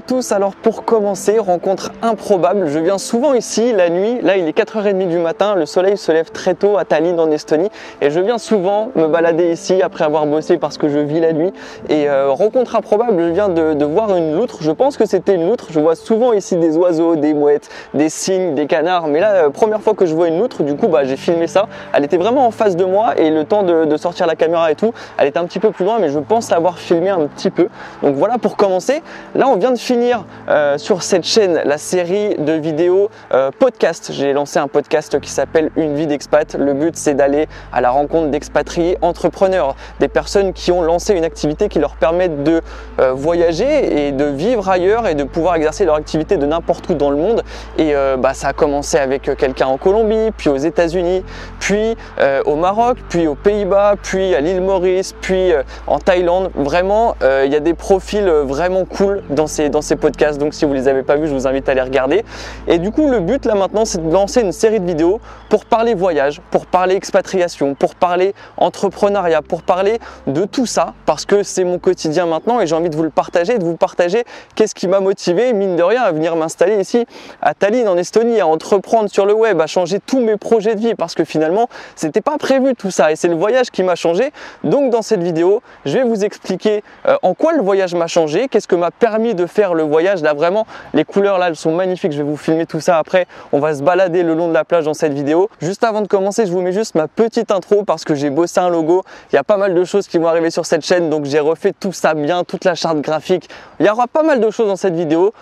Tous, alors pour commencer, rencontre improbable, je viens souvent ici la nuit, là il est 4h30 du matin, le soleil se lève très tôt à Tallinn en Estonie. Et je viens souvent me balader ici après avoir bossé parce que je vis la nuit. Et euh, rencontre improbable, je viens de, voir une loutre, je pense que c'était une loutre, je vois souvent ici des oiseaux, des mouettes, des cygnes, des canards, mais là euh, première fois que je vois une loutre, du coup bah, j'ai filmé ça, elle était vraiment en face de moi et le temps de, sortir la caméra et tout, elle était un petit peu plus loin mais je pense l'avoir filmé un petit peu, donc voilà pour commencer. Là, on vient de finir euh, sur cette chaîne la série de vidéos euh, podcast. J'ai lancé un podcast qui s'appelle Une vie d'expat. Le but, c'est d'aller à la rencontre d'expatriés entrepreneurs, des personnes qui ont lancé une activité qui leur permettent de euh, voyager et de vivre ailleurs et de pouvoir exercer leur activité de n'importe où dans le monde. Et bah, ça a commencé avec quelqu'un en Colombie, puis aux États-Unis, puis au Maroc, puis aux Pays-Bas, puis à l'île Maurice, puis en Thaïlande. Vraiment, il y a des profils vraiment cool dans ces, dans ces podcasts. Donc si vous les avez pas vus, je vous invite à les regarder. Et du coup, le but là maintenant, c'est de lancer une série de vidéos pour parler voyage, pour parler expatriation, pour parler entrepreneuriat, pour parler de tout ça, parce que c'est mon quotidien maintenant et j'ai envie de vous le partager, de vous partager qu'est-ce qui m'a motivé, mine de rien, à venir m'installer ici à Tallinn en Estonie, à entreprendre sur le web, à changer tous mes projets de vie, parce que finalement, c'était pas prévu tout ça et c'est le voyage qui m'a changé. Donc dans cette vidéo, je vais vous expliquer euh, en quoi le voyage m'a changé, qu'est-ce que m'a permis de faire le voyage. Là vraiment, les couleurs là, elles sont magnifiques. Je vais vous filmer tout ça après. On va se balader le long de la plage dans cette vidéo. Juste avant de commencer, je vous mets juste ma petite intro parce que j'ai bossé un logo. Il y a pas mal de choses qui vont arriver sur cette chaîne, donc j'ai refait tout ça bien, toute la charte graphique. Il y aura pas mal de choses dans cette vidéo.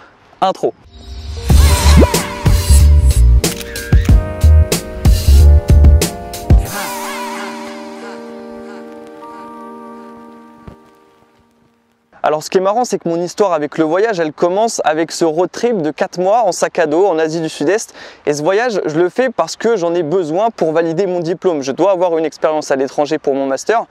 Intro. Alors ce qui est marrant, c'est que mon histoire avec le voyage, elle commence avec ce road trip de 4 mois en sac à dos en Asie du Sud-Est. Et ce voyage, je le fais parce que j'en ai besoin pour valider mon diplôme. Je dois avoir une expérience à l'étranger pour mon master.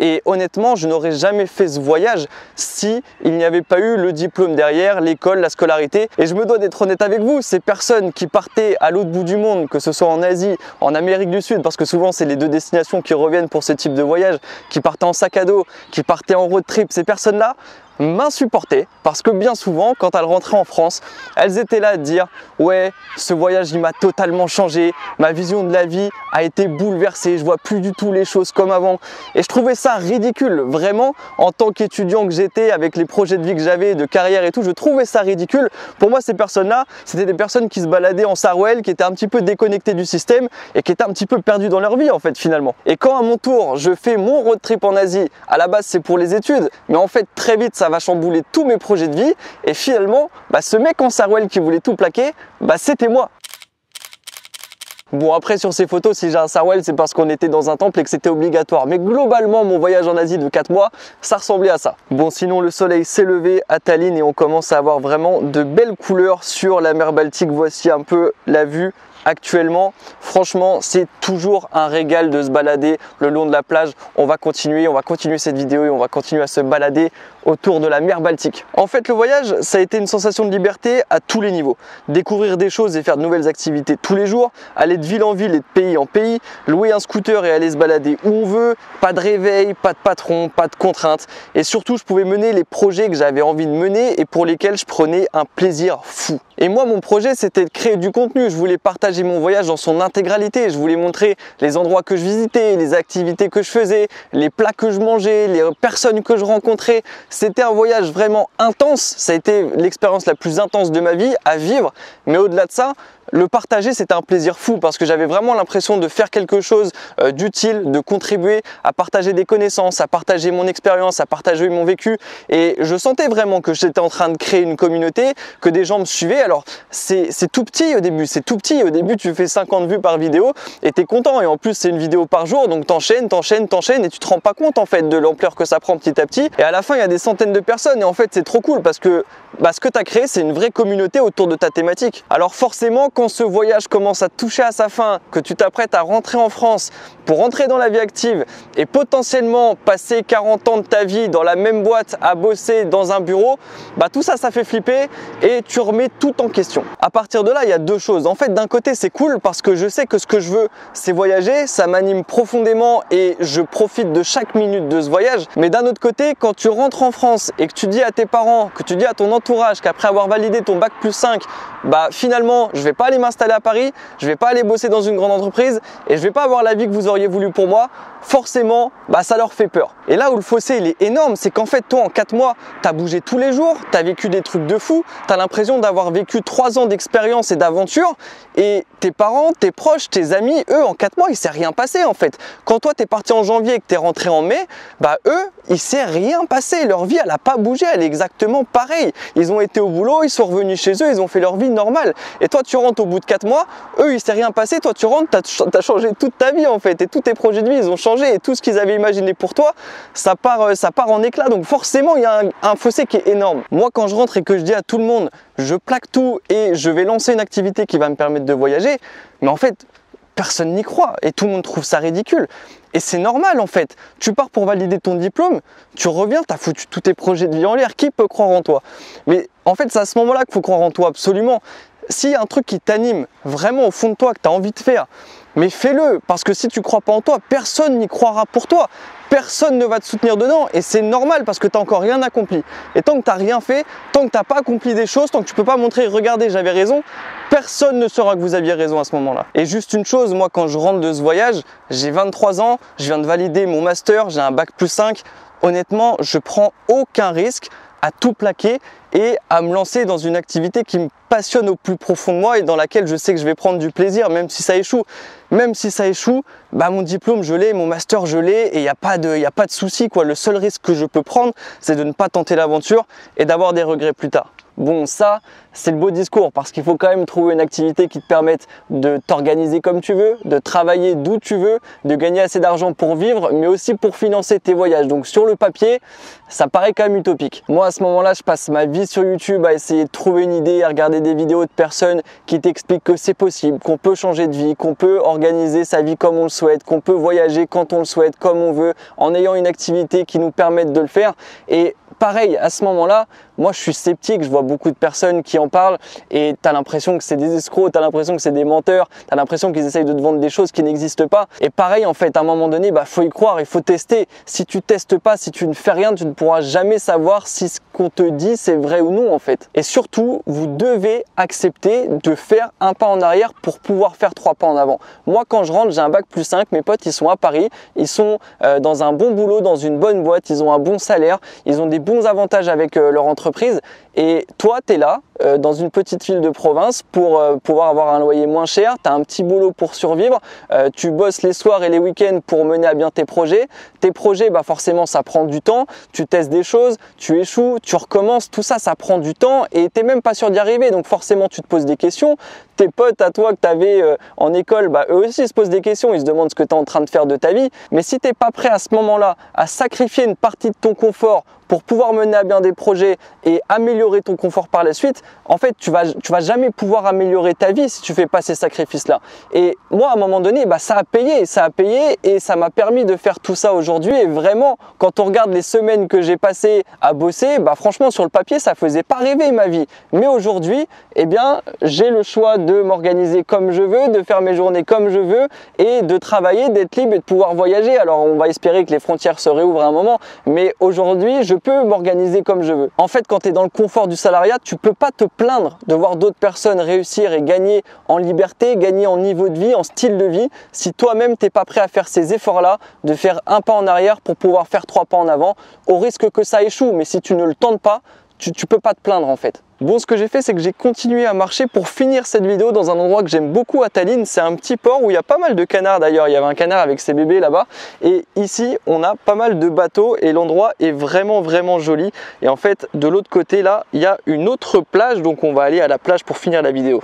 Et honnêtement, je n'aurais jamais fait ce voyage si il n'y avait pas eu le diplôme derrière, l'école, la scolarité. Et je me dois d'être honnête avec vous, ces personnes qui partaient à l'autre bout du monde, que ce soit en Asie, en Amérique du Sud, parce que souvent c'est les deux destinations qui reviennent pour ce type de voyage, qui partaient en sac à dos, qui partaient en road trip, ces personnes-là, m'insupportaient parce que bien souvent, quand elles rentraient en France, elles étaient là à dire Ouais, ce voyage il m'a totalement changé, ma vision de la vie a été bouleversée, je vois plus du tout les choses comme avant. Et je trouvais ça ridicule, vraiment, en tant qu'étudiant que j'étais, avec les projets de vie que j'avais, de carrière et tout, je trouvais ça ridicule. Pour moi, ces personnes-là, c'était des personnes qui se baladaient en Sarwell, qui étaient un petit peu déconnectées du système et qui étaient un petit peu perdues dans leur vie en fait, finalement. Et quand à mon tour, je fais mon road trip en Asie, à la base c'est pour les études, mais en fait, très vite, ça va chambouler tous mes projets de vie. Et finalement, bah, ce mec en Sarwell qui voulait tout plaquer, bah, c'était moi. Bon après sur ces photos si j'ai un Sarwell c'est parce qu'on était dans un temple et que c'était obligatoire mais globalement mon voyage en Asie de 4 mois ça ressemblait à ça. Bon sinon le soleil s'est levé à Tallinn et on commence à avoir vraiment de belles couleurs sur la mer Baltique. Voici un peu la vue actuellement. Franchement, c'est toujours un régal de se balader le long de la plage. On va continuer, on va continuer cette vidéo et on va continuer à se balader autour de la mer Baltique. En fait, le voyage, ça a été une sensation de liberté à tous les niveaux. Découvrir des choses et faire de nouvelles activités tous les jours, aller de ville en ville et de pays en pays, louer un scooter et aller se balader où on veut, pas de réveil, pas de patron, pas de contraintes. Et surtout, je pouvais mener les projets que j'avais envie de mener et pour lesquels je prenais un plaisir fou. Et moi, mon projet, c'était de créer du contenu. Je voulais partager mon voyage dans son intégralité. Je voulais montrer les endroits que je visitais, les activités que je faisais, les plats que je mangeais, les personnes que je rencontrais. C'était un voyage vraiment intense. Ça a été l'expérience la plus intense de ma vie à vivre. Mais au-delà de ça, le partager, c'était un plaisir fou parce que j'avais vraiment l'impression de faire quelque chose euh, d'utile, de contribuer à partager des connaissances, à partager mon expérience, à partager mon vécu. Et je sentais vraiment que j'étais en train de créer une communauté, que des gens me suivaient. Alors, c'est tout petit au début, c'est tout petit. Au début, tu fais 50 vues par vidéo et t'es content. Et en plus, c'est une vidéo par jour, donc t'enchaînes, t'enchaînes, t'enchaînes et tu te rends pas compte en fait de l'ampleur que ça prend petit à petit. Et à la fin, il y a des centaines de personnes et en fait, c'est trop cool parce que bah, ce que tu as créé, c'est une vraie communauté autour de ta thématique. Alors forcément, quand ce voyage commence à toucher à sa fin, que tu t'apprêtes à rentrer en France pour rentrer dans la vie active et potentiellement passer 40 ans de ta vie dans la même boîte à bosser dans un bureau, bah tout ça, ça fait flipper et tu remets tout en question. À partir de là, il y a deux choses. En fait, d'un côté, c'est cool parce que je sais que ce que je veux, c'est voyager, ça m'anime profondément et je profite de chaque minute de ce voyage. Mais d'un autre côté, quand tu rentres en France et que tu dis à tes parents, que tu dis à ton entourage qu'après avoir validé ton bac plus 5, bah finalement, je vais pas aller m'installer à Paris, je vais pas aller bosser dans une grande entreprise et je vais pas avoir la vie que vous auriez voulu pour moi, forcément, bah ça leur fait peur. Et là où le fossé il est énorme, c'est qu'en fait, toi en 4 mois, tu as bougé tous les jours, tu as vécu des trucs de fou, tu as l'impression d'avoir vécu 3 ans d'expérience et d'aventure et tes parents, tes proches, tes amis, eux en 4 mois, il s'est rien passé en fait. Quand toi tu es parti en janvier et que tu es rentré en mai, bah eux, il s'est rien passé, leur vie elle a pas bougé, elle est exactement pareille. Ils ont été au boulot, ils sont revenus chez eux, ils ont fait leur vie normale. Et toi tu rentres au bout de 4 mois, eux il s'est rien passé, toi tu rentres, tu as, changé toute ta vie en fait et tous tes projets de vie ils ont changé et tout ce qu'ils avaient imaginé pour toi, ça part, euh, ça part en éclat. Donc forcément il y a un, un fossé qui est énorme. Moi quand je rentre et que je dis à tout le monde, je plaque tout et je vais lancer une activité qui va me permettre de voyager, mais en fait personne n'y croit et tout le monde trouve ça ridicule. Et c'est normal en fait. Tu pars pour valider ton diplôme, tu reviens, tu as foutu tous tes projets de vie en l'air. Qui peut croire en toi? Mais en fait, c'est à ce moment-là qu'il faut croire en toi absolument. S'il y a un truc qui t'anime vraiment au fond de toi, que tu as envie de faire, mais fais-le, parce que si tu crois pas en toi, personne n'y croira pour toi. Personne ne va te soutenir dedans et c'est normal parce que tu n'as encore rien accompli. Et tant que tu n'as rien fait, tant que tu n'as pas accompli des choses, tant que tu peux pas montrer, regardez, j'avais raison, personne ne saura que vous aviez raison à ce moment-là. Et juste une chose, moi quand je rentre de ce voyage, j'ai 23 ans, je viens de valider mon master, j'ai un bac plus 5. Honnêtement, je prends aucun risque à tout plaquer et à me lancer dans une activité qui me passionne au plus profond de moi et dans laquelle je sais que je vais prendre du plaisir même si ça échoue. Même si ça échoue, bah mon diplôme je l'ai, mon master je l'ai et il n'y a pas de, y de souci quoi. Le seul risque que je peux prendre, c'est de ne pas tenter l'aventure et d'avoir des regrets plus tard. Bon, ça, c'est le beau discours parce qu'il faut quand même trouver une activité qui te permette de t'organiser comme tu veux, de travailler d'où tu veux, de gagner assez d'argent pour vivre, mais aussi pour financer tes voyages. Donc sur le papier, ça paraît quand même utopique. Moi, à ce moment-là, je passe ma vie sur YouTube à essayer de trouver une idée, à regarder des vidéos de personnes qui t'expliquent que c'est possible, qu'on peut changer de vie, qu'on peut organiser sa vie comme on le souhaite, qu'on peut voyager quand on le souhaite, comme on veut, en ayant une activité qui nous permette de le faire. Et pareil, à ce moment-là, moi je suis sceptique, je vois beaucoup de personnes qui en parlent et tu as l'impression que c'est des escrocs, tu as l'impression que c'est des menteurs, tu as l'impression qu'ils essayent de te vendre des choses qui n'existent pas. Et pareil en fait, à un moment donné, bah faut y croire, il faut tester. Si tu testes pas, si tu ne fais rien, tu ne pourras jamais savoir si ce qu'on te dit c'est vrai ou non en fait. Et surtout, vous devez accepter de faire un pas en arrière pour pouvoir faire trois pas en avant. Moi quand je rentre, j'ai un bac plus 5, mes potes ils sont à Paris, ils sont euh, dans un bon boulot, dans une bonne boîte, ils ont un bon salaire, ils ont des bons avantages avec euh, leur entreprise et toi tu es là euh, dans une petite ville de province pour euh, pouvoir avoir un loyer moins cher, tu as un petit boulot pour survivre, tu bosses les soirs et les week-ends pour mener à bien tes projets. Tes projets, bah forcément ça prend du temps, tu testes des choses, tu échoues, tu recommences, tout ça ça prend du temps et tu même pas sûr d'y arriver donc forcément tu te poses des questions. Tes potes à toi que tu avais en école, bah, eux aussi se posent des questions, ils se demandent ce que tu es en train de faire de ta vie. Mais si tu pas prêt à ce moment-là à sacrifier une partie de ton confort pour pouvoir mener à bien des projets et améliorer ton confort par la suite, en fait, tu vas, tu vas jamais pouvoir améliorer ta vie si tu fais pas ces sacrifices-là. Et moi, à un moment donné, bah, ça a payé, ça a payé et ça m'a permis de faire tout ça aujourd'hui. Et vraiment, quand on regarde les semaines que j'ai passées à bosser, bah, franchement, sur le papier, ça faisait pas rêver ma vie. Mais aujourd'hui, eh bien, j'ai le choix de m'organiser comme je veux, de faire mes journées comme je veux et de travailler, d'être libre et de pouvoir voyager. Alors, on va espérer que les frontières se réouvrent un moment, mais aujourd'hui, je peux m'organiser comme je veux. En fait, quand tu es dans le confort du salariat, tu peux pas te plaindre de voir d'autres personnes réussir et gagner en liberté, gagner en niveau de vie, en style de vie, si toi-même t'es pas prêt à faire ces efforts-là, de faire un pas en arrière pour pouvoir faire trois pas en avant, au risque que ça échoue. Mais si tu ne le tentes pas, tu, peux pas te plaindre en fait. Bon, ce que j'ai fait, c'est que j'ai continué à marcher pour finir cette vidéo dans un endroit que j'aime beaucoup à Tallinn. C'est un petit port où il y a pas mal de canards d'ailleurs. Il y avait un canard avec ses bébés là-bas. Et ici, on a pas mal de bateaux et l'endroit est vraiment, vraiment joli. Et en fait, de l'autre côté là, il y a une autre plage. Donc on va aller à la plage pour finir la vidéo.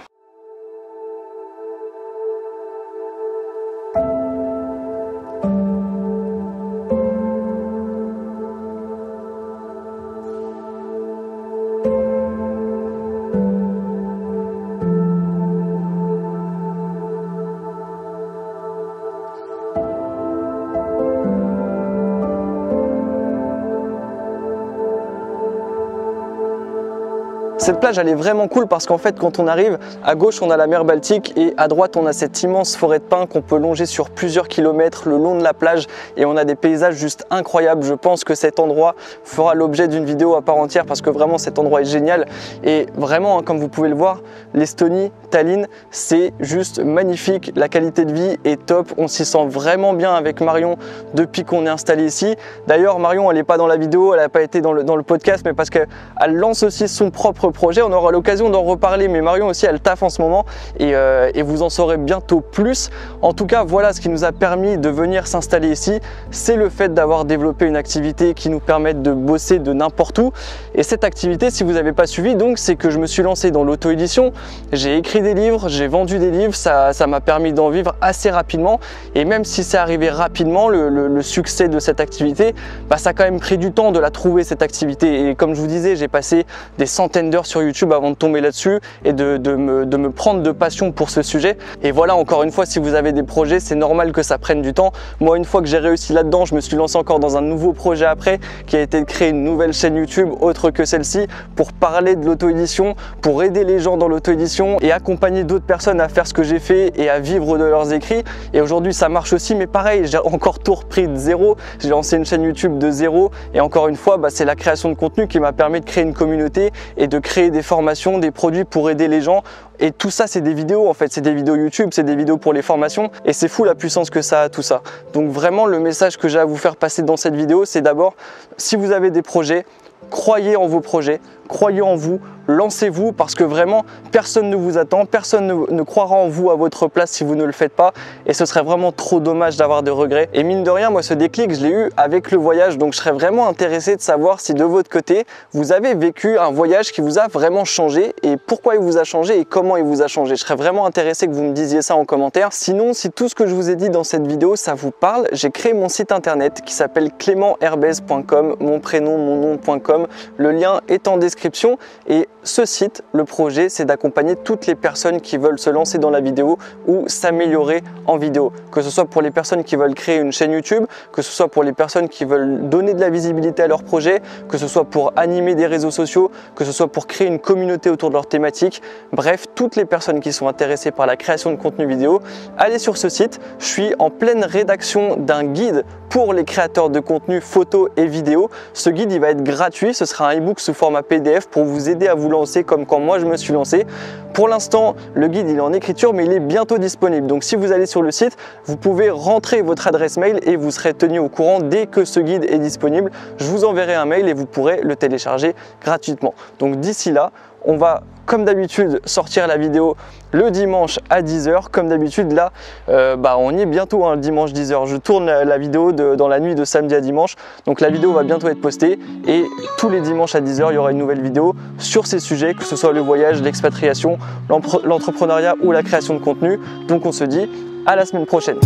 Cette plage elle est vraiment cool parce qu'en fait quand on arrive à gauche on a la mer Baltique et à droite on a cette immense forêt de pins qu'on peut longer sur plusieurs kilomètres le long de la plage et on a des paysages juste incroyables. Je pense que cet endroit fera l'objet d'une vidéo à part entière parce que vraiment cet endroit est génial et vraiment hein, comme vous pouvez le voir l'Estonie, Tallinn c'est juste magnifique. La qualité de vie est top. On s'y sent vraiment bien avec Marion depuis qu'on est installé ici. D'ailleurs Marion elle n'est pas dans la vidéo, elle n'a pas été dans le, dans le podcast mais parce qu'elle lance aussi son propre On aura l'occasion d'en reparler, mais Marion aussi, elle taffe en ce moment euh, et, vous en saurez bientôt plus. En tout cas, voilà ce qui nous a permis de venir s'installer ici, c'est le fait d'avoir développé une activité qui nous permette de bosser de n'importe où. Et cette activité, si vous n'avez pas suivi, donc c'est que je me suis lancé dans l'auto-édition, j'ai écrit des livres, j'ai vendu des livres, ça m'a permis d'en vivre assez rapidement. Et même si c'est arrivé rapidement, le, succès de cette activité, bah, ça a quand même pris du temps de la trouver cette activité. Et comme je vous disais, j'ai passé des centaines d'heures sur YouTube avant de tomber là-dessus et de, me, prendre de passion pour ce sujet. Et voilà, encore une fois, si vous avez des projets, c'est normal que ça prenne du temps. Moi, une fois que j'ai réussi là-dedans, je me suis lancé encore dans un nouveau projet après, qui a été de créer une nouvelle chaîne YouTube autre que celle-ci, pour parler de l'auto-édition, pour aider les gens dans l'auto-édition et accompagner d'autres personnes à faire ce que j'ai fait et à vivre de leurs écrits. Et aujourd'hui, ça marche aussi, mais pareil, j'ai encore tout repris de zéro. J'ai lancé une chaîne YouTube de zéro. Et encore une fois, bah, c'est la création de contenu qui m'a permis de créer une communauté et de créer des formations, des produits pour aider les gens. Et tout ça, c'est des vidéos en fait, c'est des vidéos YouTube, c'est des vidéos pour les formations. Et c'est fou la puissance que ça a tout ça. Donc vraiment, le message que j'ai à vous faire passer dans cette vidéo, c'est d'abord, si vous avez des projets, croyez en vos projets, croyez en vous, lancez-vous parce que vraiment personne ne vous attend, personne ne, croira en vous à votre place si vous ne le faites pas et ce serait vraiment trop dommage d'avoir des regrets. Et mine de rien, moi ce déclic, je l'ai eu avec le voyage donc je serais vraiment intéressé de savoir si de votre côté vous avez vécu un voyage qui vous a vraiment changé et pourquoi il vous a changé et comment il vous a changé. Je serais vraiment intéressé que vous me disiez ça en commentaire. Sinon, si tout ce que je vous ai dit dans cette vidéo ça vous parle, j'ai créé mon site internet qui s'appelle clémentherbez.com, mon prénom, mon nom.com. Le lien est en description et ce site, le projet, c'est d'accompagner toutes les personnes qui veulent se lancer dans la vidéo ou s'améliorer en vidéo. Que ce soit pour les personnes qui veulent créer une chaîne YouTube, que ce soit pour les personnes qui veulent donner de la visibilité à leur projet, que ce soit pour animer des réseaux sociaux, que ce soit pour créer une communauté autour de leur thématique. Bref, toutes les personnes qui sont intéressées par la création de contenu vidéo, allez sur ce site. Je suis en pleine rédaction d'un guide pour les créateurs de contenu photo et vidéo. Ce guide, il va être gratuit. Ce sera un ebook sous format PDF pour vous aider à vous lancer comme quand moi je me suis lancé. Pour l'instant, le guide il est en écriture mais il est bientôt disponible. Donc si vous allez sur le site, vous pouvez rentrer votre adresse mail et vous serez tenu au courant dès que ce guide est disponible. Je vous enverrai un mail et vous pourrez le télécharger gratuitement. Donc d'ici là, on va comme d'habitude sortir la vidéo le dimanche à 10h. Comme d'habitude là, euh, bah, on y est bientôt hein, le dimanche 10h. Je tourne la, vidéo dans la nuit de samedi à dimanche. Donc la vidéo va bientôt être postée et tous les dimanches à 10h, il y aura une nouvelle vidéo sur ces sujets, que ce soit le voyage, l'expatriation, l'entrepreneuriat ou la création de contenu. Donc on se dit à la semaine prochaine.